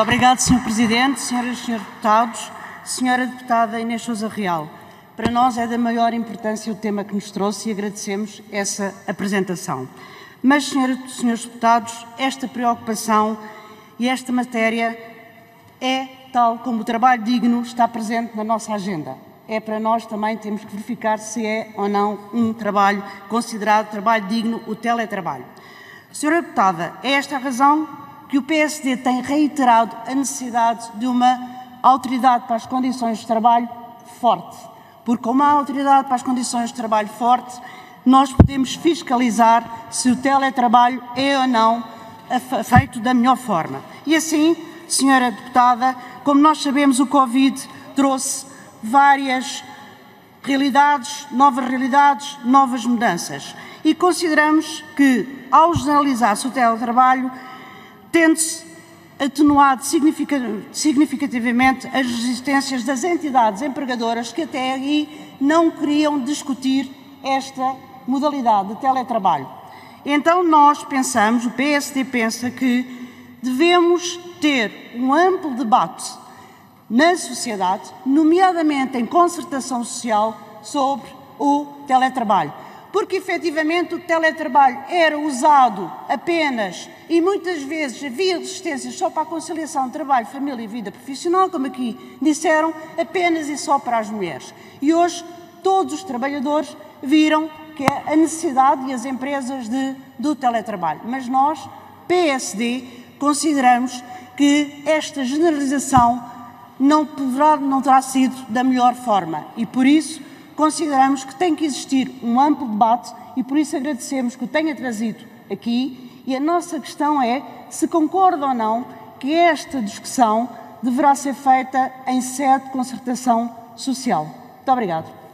Muito obrigado, Sr. Presidente, Senhoras e Srs. Deputados, Senhora Deputada Inês Sousa Real. Para nós é da maior importância o tema que nos trouxe e agradecemos essa apresentação. Mas, Senhoras e Srs. Deputados, esta preocupação e esta matéria é tal como o trabalho digno está presente na nossa agenda. É para nós também temos que verificar se é ou não um trabalho considerado trabalho digno o teletrabalho. Senhora Deputada, é esta a razão que o PSD tem reiterado a necessidade de uma autoridade para as condições de trabalho forte. Porque com uma autoridade para as condições de trabalho forte, nós podemos fiscalizar se o teletrabalho é ou não feito da melhor forma. E assim, senhora deputada, como nós sabemos, o Covid trouxe várias realidades, novas realidades, novas mudanças. E consideramos que, ao generalizar-se o teletrabalho, tende-se atenuado significativamente as resistências das entidades empregadoras que até aí não queriam discutir esta modalidade de teletrabalho. Então nós pensamos, o PSD pensa que devemos ter um amplo debate na sociedade, nomeadamente em concertação social, sobre o teletrabalho porque efetivamente o teletrabalho era usado apenas e muitas vezes havia resistências só para a conciliação de trabalho, família e vida profissional, como aqui disseram, apenas e só para as mulheres. E hoje todos os trabalhadores viram que é a necessidade e as empresas de, do teletrabalho. Mas nós, PSD, consideramos que esta generalização não, poderá, não terá sido da melhor forma e, por isso, consideramos que tem que existir um amplo debate e por isso agradecemos que o tenha trazido aqui. E a nossa questão é se concorda ou não que esta discussão deverá ser feita em sede de concertação social. Muito obrigado.